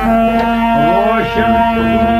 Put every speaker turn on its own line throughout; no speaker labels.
Russian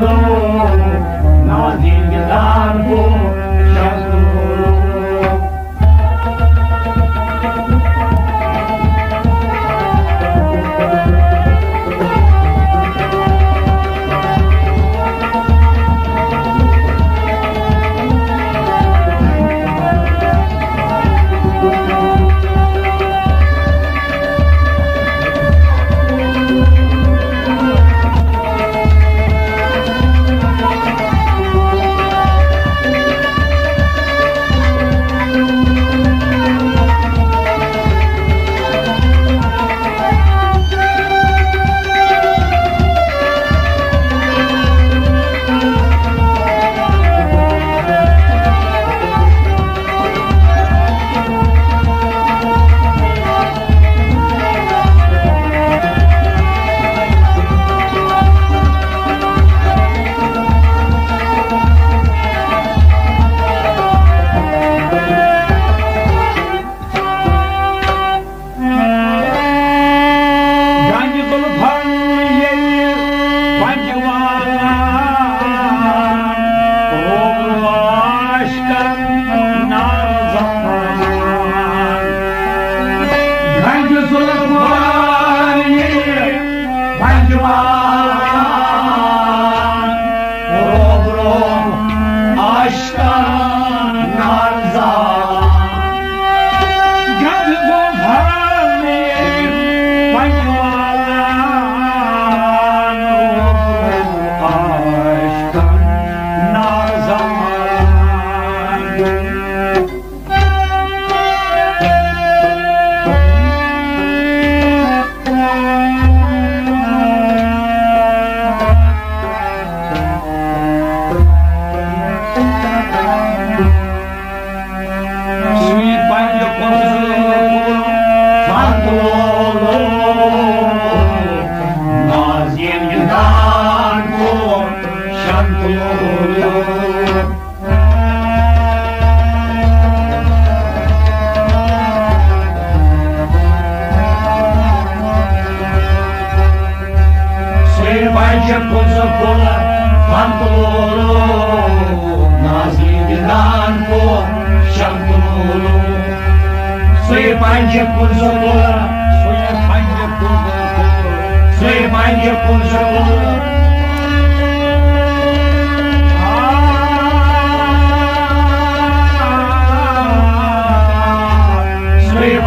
No. Sui panje kun sabula, sui panje kun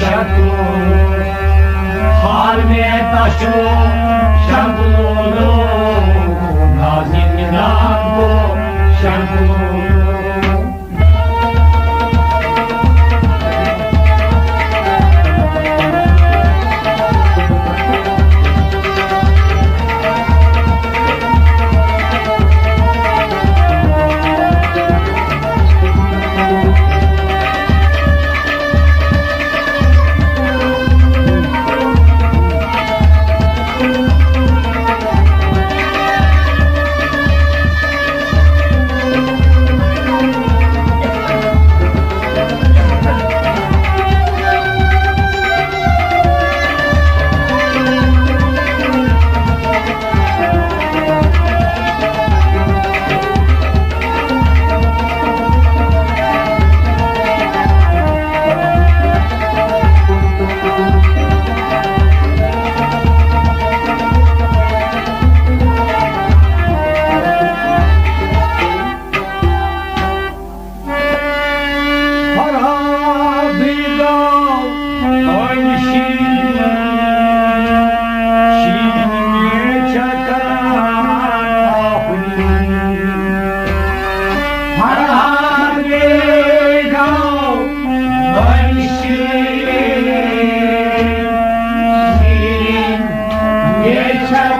شکو حال میں تشو Yeah.